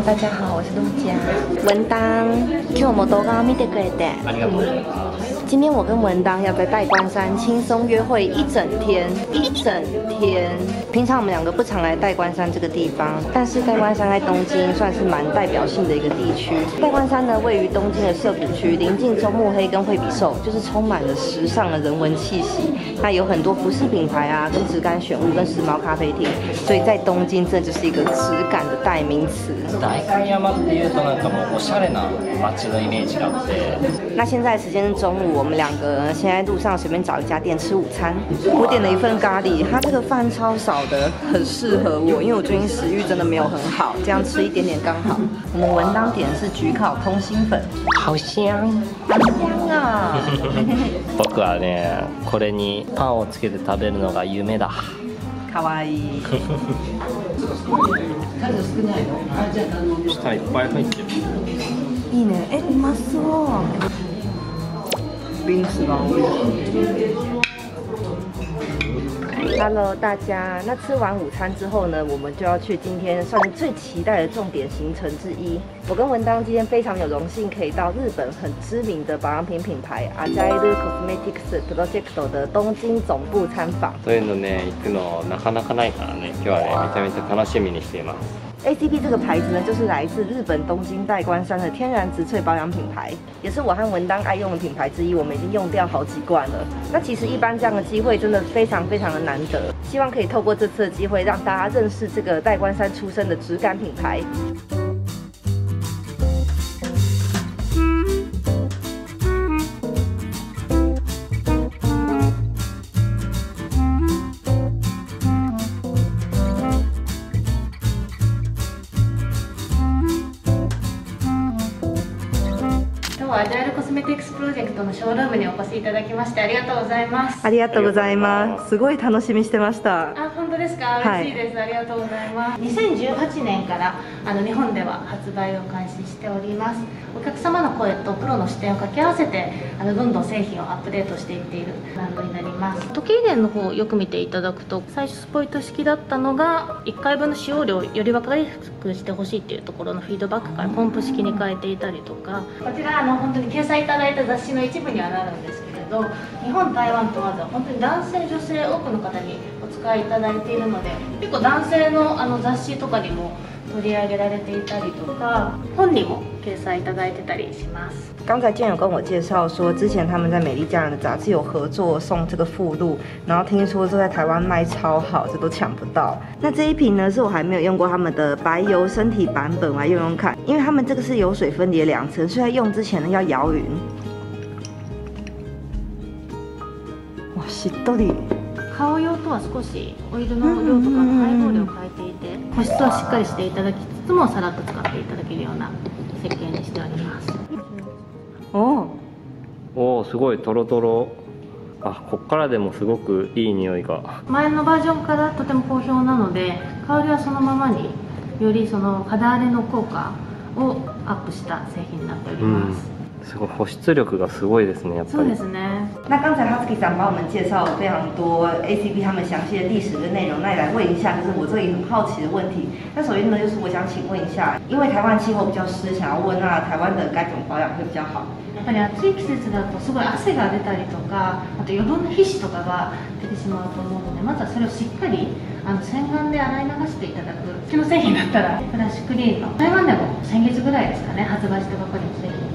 大家好，我是陆佳。文当，今日我動画見てくれて。 今天我跟文当要在代官山轻松约会一整天，一整天。平常我们两个不常来代官山这个地方，但是代官山在东京算是蛮代表性的一个地区。代官山呢，位于东京的涩谷区，临近中目黑跟惠比寿，就是充满了时尚的人文气息。那有很多服饰品牌啊，跟质感选物，跟时髦咖啡厅，所以在东京这就是一个质感的代名词。代官山っていうとなんかもうおしゃれな街のイメージがあって。那现在时间是中午。 我们两个现在路上随便找一家店吃午餐。我点了一份咖喱，它这个饭超少的，很适合我，因为我最近食欲真的没有很好，这样吃一点点刚好。我们文当点的是焗烤通心粉，好香，好香啊！僕はね、これにパンをつけて食べるのが夢だ。可愛い。下いっぱい入ってる。いいね。え、うまそう。 冰死亡。Hello，大家。那吃完午餐之后呢，我们就要去今天算是最期待的重点行程之一。我跟文当今天非常有荣幸可以到日本很知名的保养品品牌 Agile Cosmetics Project 的东京总部参访。そういうのね、行くのなかなかないからね、今日はねめちゃめちゃ楽しみにしています。 ACP 这个牌子呢，就是来自日本东京代官山的天然植萃保养品牌，也是我和文当爱用的品牌之一。我们已经用掉好几罐了。那其实一般这样的机会真的非常非常的难得，希望可以透过这次的机会，让大家认识这个代官山出身的植感品牌。cosmetics ショールームにお越しいただきましてありがとうございます。ありがとうございます。すごい楽しみしてました。あ本当ですか？嬉しいです、はい、ありがとうございます。2018年からあの日本では発売を開始しております。お客様の声とプロの視点を掛け合わせてあのどんどん製品をアップデートしていっているブランドになります。時計電の方をよく見ていただくと最初スポイト式だったのが1回分の使用量をより分かりやすくしてほしいっていうところのフィードバックからポンプ式に変えていたりとか。こちらあの本当に掲載いただいた雑誌の一部にはなるんですけれど日本台湾問わず本当に男性女性多くの方にお使いいただいているので結構男性のあの雑誌とかにも取り上げられていたりとか本にも掲載いただいてたりします刚才健有跟我介绍说，之前他们在美丽佳人的杂志有合作送这个附录，然后听说这在台湾卖超好，这都抢不到。那这一瓶呢，是我还没有用过他们的白油身体版本，我来用用看，因为他们这个是油水分离两层，所以在用之前呢要摇匀。しっとり。顔用とは少しオイルの量とか配合量を変えていて保湿はしっかりしていただきつつもさらっと使っていただけるような設計にしております。おおすごいトロトロ。あこっからでもすごくいい匂いが。前のバージョンからとても好評なので香りはそのままによりその肌荒れの効果をアップした製品になっております、うんすごい保湿力がすごいですね，やっぱり。そうですね。那刚才 Husky さん帮我们介绍了非常多 ACP 他们详细的历史跟内容，那也来问一下，就是我这里很好奇的问题。那首先呢，就是我想请问一下，因为台湾气候比较湿，想要问那台湾的该怎么保养会比较好？やっぱり暑い季節だとすごい汗が出たりとか、あと余分な皮脂とかが出てしまうと思うので、まずはそれをしっかりあの洗顔で洗い流していただく。うちの製品だったら フラッシュクリーンの台湾でも先月ぐらいですかね発売したばかりの製品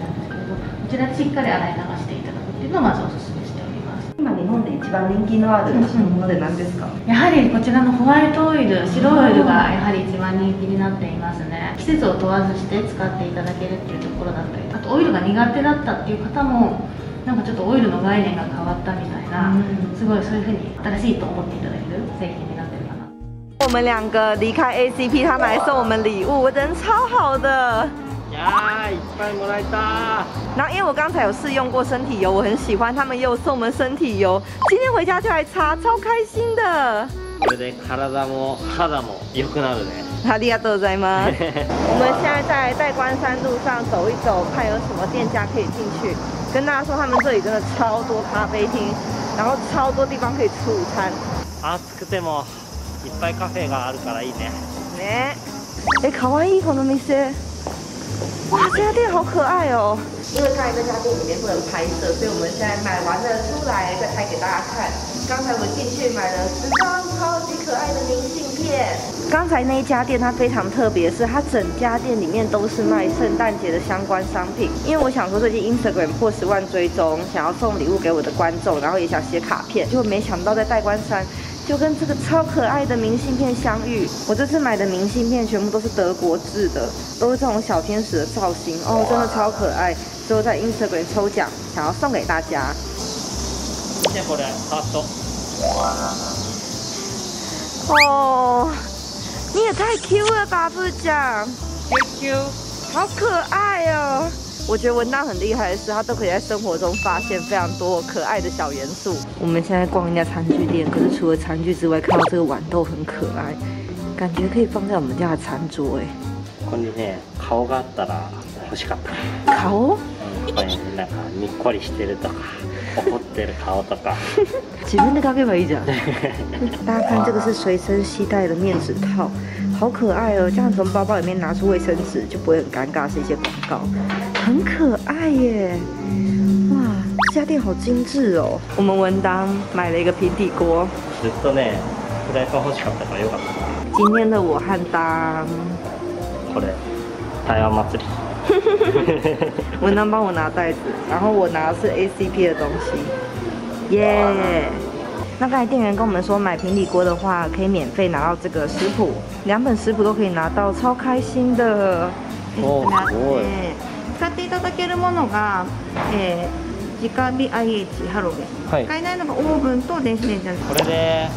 こちらでしっかり洗い流していただくっていうのをまずおすすめしております。今日本で一番人気のあるもので何ですか、やはりこちらのホワイトオイル白オイルがやはり一番人気になっていますね。季節を問わずして使っていただけるっていうところだったりあとオイルが苦手だったっていう方もなんかちょっとオイルの概念が変わったみたいな、すごいそういうふうに新しいと思っていただける製品になってるかな我们两个离开 ACP，他们还送我们礼物，人超好的。呀，いっぱいもらえた。然后因为我刚才有试用过身体油，我很喜欢，他们又送我们身体油，今天回家就来擦，超开心的。これで体も肌も良くなるね。ありがとうございます。我们现在在代官山路上走一走，看有什么店家可以进去。跟大家说，他们这里真的超多咖啡厅，然后超多地方可以吃午餐。暑くてもいっぱいカフェがあるからいいね。ね。 哎，卡哇伊，この店。 哇，这家店好可爱哦！因为刚才这家店里面不能拍摄，所以我们现在买完了出来再拍给大家看。刚才我们进去买了十张超级可爱的明信片。刚才那一家店它非常特别，是它整家店里面都是卖圣诞节的相关商品。因为我想说最近 Instagram 破十万追踪，想要送礼物给我的观众，然后也想写卡片，结果没想到在代官山。就跟这个超可爱的明信片相遇。我这次买的明信片全部都是德国制的，都是这种小天使的造型哦，真的超可爱。之后在 Instagram 抽奖，想要送给大家。哦，你也太 Q 了吧，部长，Q Q，好可爱哦。我觉得文当很厉害的是，他都可以在生活中发现非常多可爱的小元素。我们现在逛一家餐具店，可是除了餐具之外，看到这个豌豆很可爱，感觉可以放在我们家的餐桌。哎，これね、顔があったら欲しかった。顔？なんかにっこりしてるとか、怒ってる顔とか。自分で描けばいいじゃん。大家看，这个是随身携带的面纸套。好可爱哦！这样从包包里面拿出卫生纸就不会很尴尬，是一些广告， 很可爱耶！哇，这家店好精致哦。我们文当买了一个平底锅。今天的我和当。これ台湾祭り。文当帮我拿袋子，然后我拿的是 ACP 的东西。耶！那刚才店员跟我们说，买平底锅的话，可以免费拿到这个食谱，两本食谱都可以拿到，超开心的。哦， 使っていただけるものが、え直火 IH ハロゲ。使えないのがオーブンと電子レンジ。これで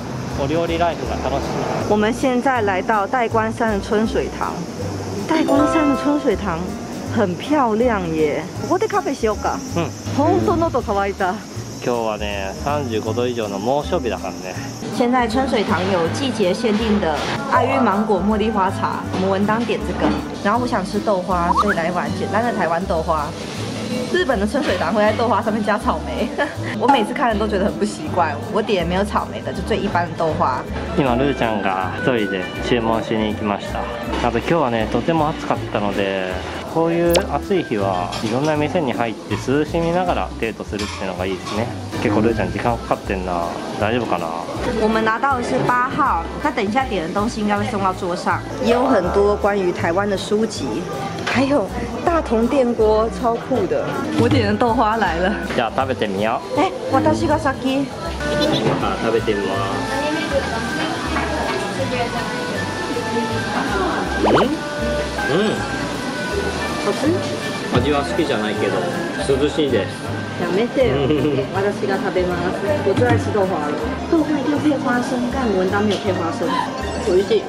お料理ライフが楽しい。我们现在来到代官山的春水堂，代官山的春水堂很漂亮耶。ここでカフェしようか。うん。本当喉乾いた。今日はね35度以上の猛暑日だからね现在春水堂有季节限定的爱玉芒果茉莉花茶我们文当点这个然后我想吃豆花所以来一碗简单的台湾豆花日本的春水堂会在豆花上面加草莓我每次看人都觉得很不习惯我点没有草莓的就最一般的豆花今ルーちゃんが一人で注文しに行きました あと今日はねとても暑かったのでこういう暑い日はいろんな店に入って涼しみながらデートするっていうのがいいですね。結構ルーちゃん時間かかってんな。大丈夫かな？我们拿到的是八号他等一下点的东西应该会送到桌上。也有很多关于台湾的书籍。还有大同电锅超酷的。我点的豆花来了。じゃあ食べてみよう。え私が先今食べてみますうん。うん。味は好きじゃないけど涼しいです。やめてよ。私が食べます。我最爱吃豆花了豆花一定要配花生但我闻到没有配花生。回去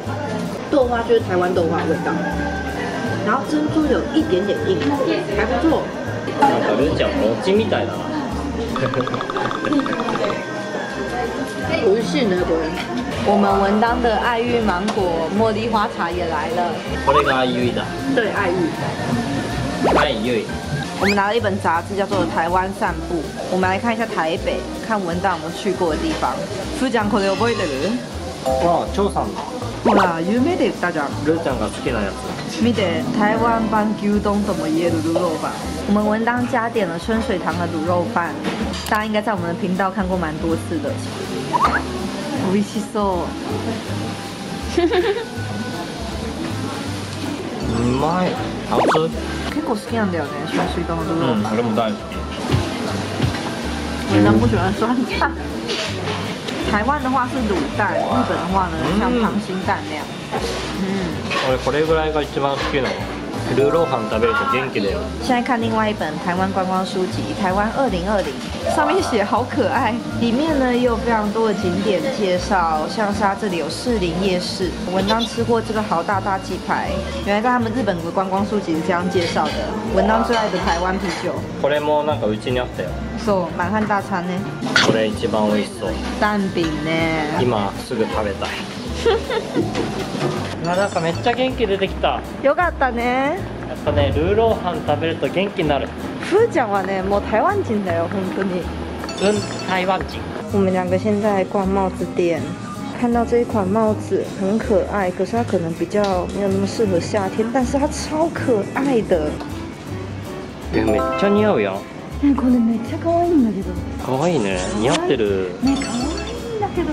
豆花就是台湾豆花味道。然后珍珠有一点点硬。还不错。なんかルーちゃん餅みたいだな。美味しいねこれ我们文当的爱玉芒果茉莉花茶也来了これが愛玉だ对爱玉太远。我们拿了一本杂志，叫做《台湾散步》。我们来看一下台北，看文档我们去过的地方。富江これ覚えてる？哇，超さんだ。ほら、有名で言ったじゃん。ルーちゃんが好きなやつ。見て、台湾版牛丼怎么耶卤肉饭。我们文当加点了春水堂的卤肉饭，大家应该在我们的频道看过蛮多次的。 美味しそう。う。まい。好吃。結構好きなんだよね春水堂の卤肉飯、俺も大好き文不喜欢酸菜台湾的话是卤蛋日本的话呢像溏心蛋那样う。ん俺これぐらいが一番好きなの卤肉饭食べると元気だよ。现在看另外一本台湾观光书籍《台湾二零二零》，上面写好可爱，里面呢也有非常多的景点介绍，像是它这里有士林夜市，文当吃过这个好大大鸡排，原来在他们日本的观光书籍是这样介绍的。文当最爱的台湾啤酒。これもなんかうちにあったよ。そう、满汉大餐呢。これ一番美味しそう。蛋饼呢。今すぐ食べたい。 なんかめっちゃ元気出てきた。よかったね。やっぱねルーローハン食べると元気になる。ふーちゃんはねもう台湾人だよ本当に。うん台湾人。我们两个现在逛帽子店看到这一款帽子很可爱，可是它可能比较没有那么适合夏天，但是它超可爱的。えめっちゃ似合うやん。ねこれめっちゃ可愛いんだけど。可愛いね。似合ってる。ね可愛いんだけど。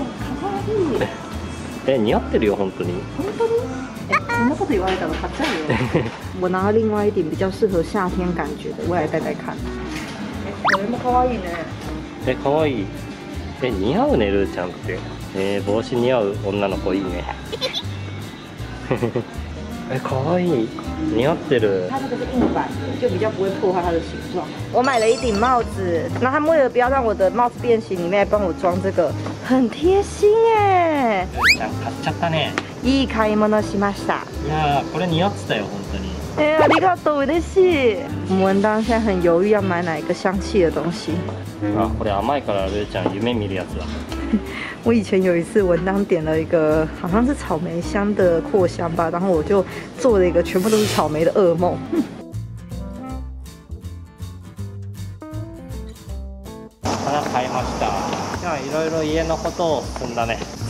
え似合ってるよ本当に本当に？そんなこと言われたら買っちゃうよ。我拿了另外一顶比较适合夏天感觉的，我戴戴看。これも可愛いね。え可愛いえ似合うねルーちゃんってえー、帽子似合う女の子いいね 哎，可愛い似合ってる。它这个是硬板的，就比较不会破坏它的形状。我买了一顶帽子，那他们为了不要让我的帽子变形，里面还帮我装这个，很贴心哎。ちゃん買っちゃったね。いい買い物しました。いやーこれ似合ってたよ本当に。哎，ありがとう嬉しい。我们文当现在很犹豫要买哪一个香气的东西。あ、これ甘いからルーちゃん夢見るやつだ。我以前有一次文当点了一个好像是草莓香的扩香吧，然后我就做了一个全部都是草莓的噩梦。 今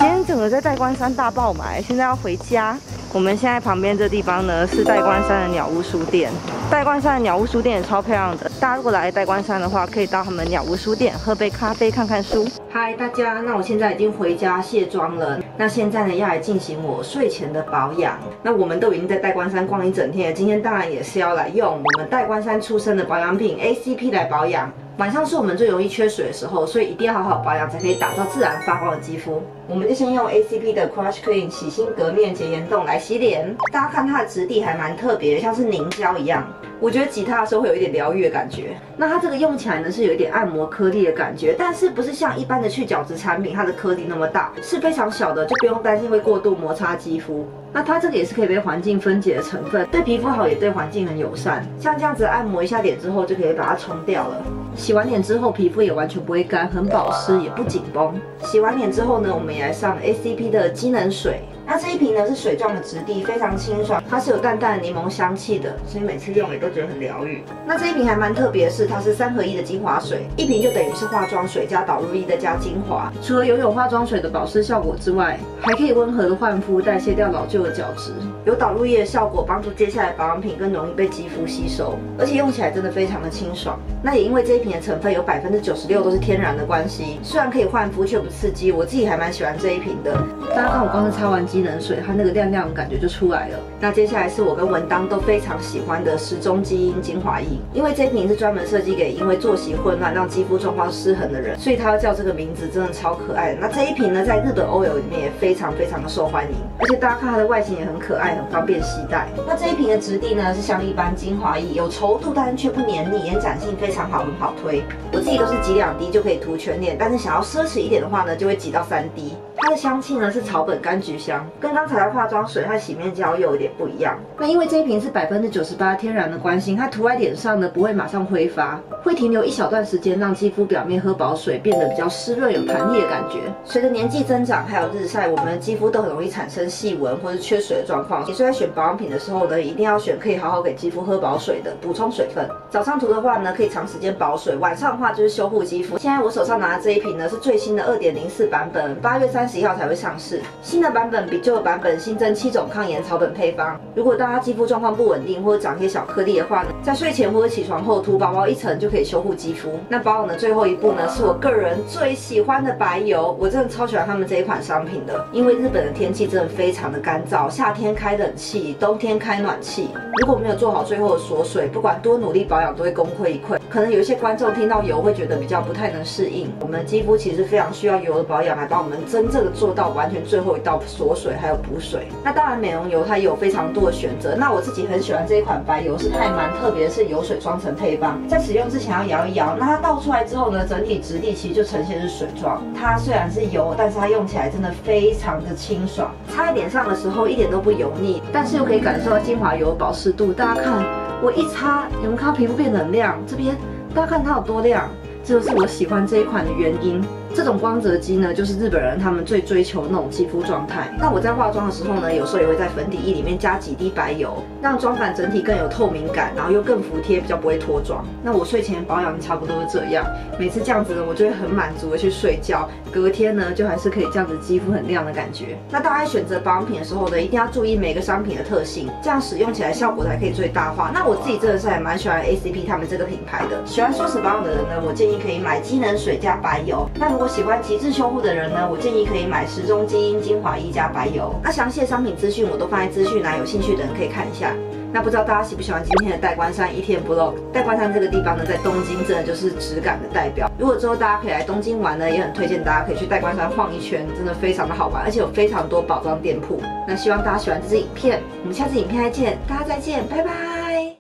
天整个在代官山大爆买，现在要回家。我们现在旁边这地方呢是代官山的鸟屋书店，代官山的鸟屋书店也超漂亮的。大家如果来代官山的话，可以到他们鸟屋书店喝杯咖啡，看看书。嗨，大家，那我现在已经回家卸妆了。那现在呢要来进行我睡前的保养。那我们都已经在代官山逛一整天了，今天当然也是要来用我们代官山出生的保养品 ACP 来保养。晚上是我们最容易缺水的时候，所以一定要好好保养，才可以打造自然发光的肌肤。我们就先用 ACP 的 Crush Clean 洗心革面洁颜冻来洗脸。大家看它的质地还蛮特别，像是凝胶一样。我觉得挤它的时候会有一点疗愈的感觉。那它这个用起来呢是有一点按摩颗粒的感觉，但是不是像一般的去角质产品，它的颗粒那么大，是非常小的，就不用担心会过度摩擦肌肤。那它这个也是可以被环境分解的成分，对皮肤好，也对环境很友善。像这样子按摩一下脸之后，就可以把它冲掉了。洗完脸之后，皮肤也完全不会干，很保湿，也不紧绷。洗完脸之后呢，我们也来上 ACP 的机能水。那这一瓶呢是水状的质地，非常清爽，它是有淡淡的柠檬香气的，所以每次用也都觉得很疗愈。那这一瓶还蛮特别的是，它是三合一的精华水，一瓶就等于是化妆水加导入液再加精华。除了拥有化妆水的保湿效果之外，还可以温和的焕肤，代谢掉老旧的角质。有导入液的效果，帮助接下来保养品更容易被肌肤吸收，而且用起来真的非常的清爽。那也因为这一瓶的成分有百分之九十六都是天然的关系，虽然可以焕肤却不刺激，我自己还蛮喜欢这一瓶的。大家看我光是擦完机能水，它那个亮亮的感觉就出来了。那接下来是我跟文当都非常喜欢的时钟基因精华液，因为这瓶是专门设计给因为作息混乱让肌肤状况失衡的人，所以它要叫这个名字真的超可爱的。那这一瓶呢，在日本 OL 里面也非常非常的受欢迎，而且大家看它的外形也很可爱，很方便携带。那这一瓶的质地呢，是像一般精华液，有稠度，但却不黏腻，延展性非常好，很好推。我自己都是挤两滴就可以涂全脸，但是想要奢侈一点的话呢，就会挤到三滴。它的香气呢是草本柑橘香，跟刚才的化妆水和洗面胶又有点不一样。那因为这一瓶是百分之九十八天然的关心，它涂在脸上呢不会马上挥发，会停留一小段时间，让肌肤表面喝饱水，变得比较湿润有弹力的感觉。随着年纪增长，还有日晒，我们的肌肤都很容易产生细纹或是缺水的状况。所以在选保养品的时候呢，一定要选可以好好给肌肤喝饱水的，补充水分。早上涂的话呢，可以长时间保水；晚上的话就是修护肌肤。现在我手上拿的这一瓶呢是最新的二点零四版本，八月三十一号才会上市。新的版本比旧的版本新增七种抗炎草本配方。如果大家肌肤状况不稳定或者长一些小颗粒的话呢，在睡前或者起床后涂薄薄一层就可以修护肌肤。那保养的最后一步呢，是我个人最喜欢的白油，我真的超喜欢他们这一款商品的，因为日本的天气真的非常的干燥，夏天开冷气，冬天开暖气，如果没有做好最后的锁水，不管多努力保养都会功亏一篑。可能有一些观众听到油会觉得比较不太能适应，我们的肌肤其实非常需要油的保养，来帮我们真正的做到完全最后一道锁水还有补水。那当然美容油它也有非常多的选择，那我自己很喜欢这一款白油，是它还蛮特别，是油水双层配方，在使用之前要摇一摇，那它倒出来之后呢，整体质地其实就呈现是水状。它虽然是油，但是它用起来真的非常的清爽，擦在脸上的时候一点都不油腻，但是又可以感受到精华油的保湿度。大家看我一擦，你们看皮肤变得很亮？这边大家看它有多亮，这就是我喜欢这一款的原因。这种光泽肌呢，就是日本人他们最追求那种肌肤状态。那我在化妆的时候呢，有时候也会在粉底液里面加几滴白油，让妆感整体更有透明感，然后又更服帖，比较不会脱妆。那我睡前保养差不多是这样，每次这样子呢，我就会很满足的去睡觉，隔天呢就还是可以这样子肌肤很亮的感觉。那大家选择保养品的时候呢，一定要注意每个商品的特性，这样使用起来效果才可以最大化。那我自己真的是还蛮喜欢 ACP 他们这个品牌的，喜欢舒适保养的人呢，我建议可以买机能水加白油。那如如果喜欢极致修护的人呢，我建议可以买时钟基因精华液加白油。那详细的商品资讯我都放在资讯栏，有兴趣的人可以看一下。那不知道大家喜不喜欢今天的代官山一天 vlog？代官山这个地方呢，在东京真的就是质感的代表。如果之后大家可以来东京玩呢，也很推荐大家可以去代官山晃一圈，真的非常的好玩，而且有非常多宝藏店铺。那希望大家喜欢这支影片，我们下次影片再见，大家再见，拜拜。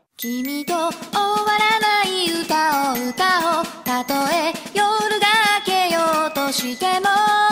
しても